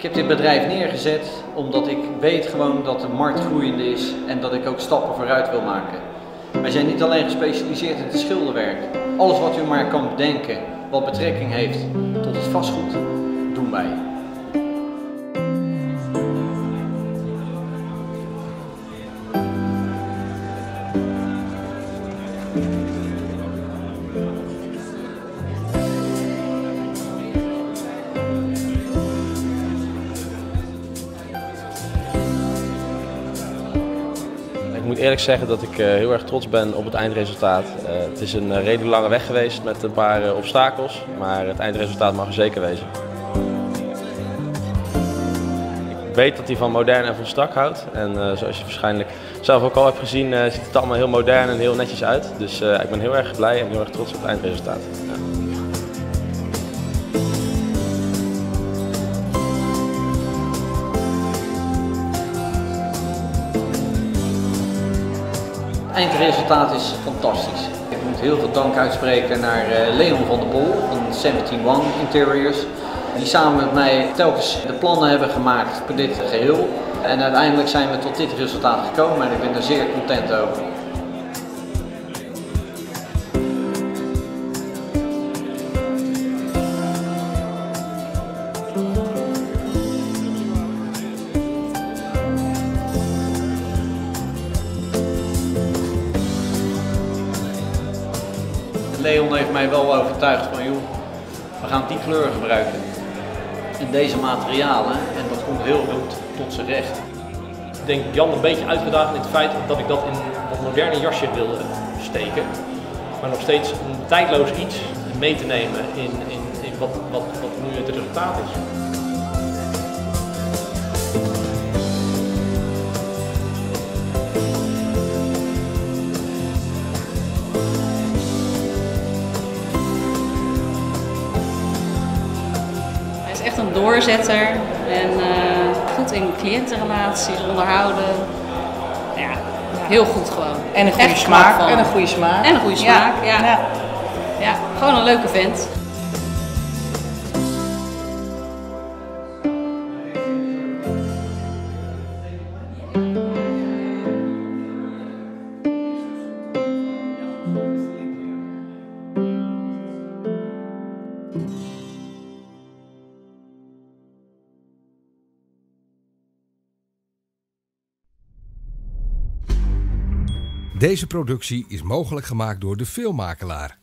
Ik heb dit bedrijf neergezet omdat ik weet gewoon dat de markt groeiende is en dat ik ook stappen vooruit wil maken. Wij zijn niet alleen gespecialiseerd in het schilderwerk. Alles wat u maar kan bedenken wat betrekking heeft tot het vastgoed, doen wij. Moet eerlijk zeggen dat ik eh, heel erg trots ben op het eindresultaat. Eh, het is een eh, redelijk lange weg geweest met een paar obstakels, maar het eindresultaat mag er zeker wezen. Ik weet dat hij van modern en van strak houdt. En zoals je waarschijnlijk zelf ook al hebt gezien, ziet het allemaal heel modern en heel netjes uit. Dus ik ben heel erg blij en heel erg trots op het eindresultaat. Het eindresultaat is fantastisch. Ik moet heel veel dank uitspreken naar eh, Leon van der Pol van 171 Interiors. Die samen met mij telkens de plannen hebben gemaakt voor dit geheel. En uiteindelijk zijn we tot dit resultaat gekomen en ik ben er zeer content over. Leon heeft mij wel overtuigd van joh, we gaan die kleur gebruiken. En deze materialen en dat komt heel goed tot zijn recht. Ik denk Jan een beetje uitgedaagd in het feit dat ik dat in dat moderne jasje wilde steken. Maar nog steeds een tijdloos iets mee te nemen in, in, in wat, wat, wat nu het resultaat is. Echt een doorzetter en eh, goed in cliëntenrelaties onderhouden. Ja, heel goed gewoon. En een goede Echt smaak. En een goede smaak. En een goede smaak, ja. ja. Ja, gewoon een leuke vent. Deze productie is mogelijk gemaakt door de filmmakelaar.